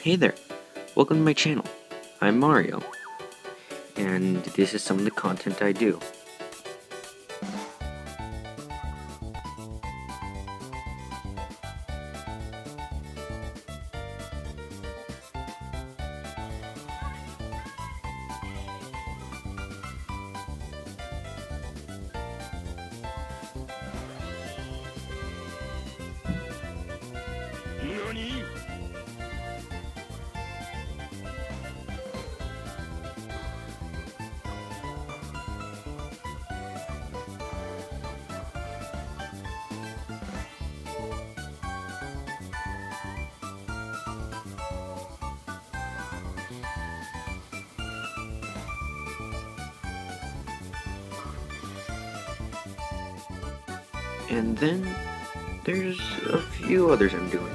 Hey there, welcome to my channel. I'm Mario, and this is some of the content I do. And then there's a few others I'm doing.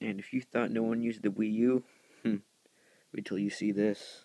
And if you thought no one used the Wii U, hmm, wait till you see this.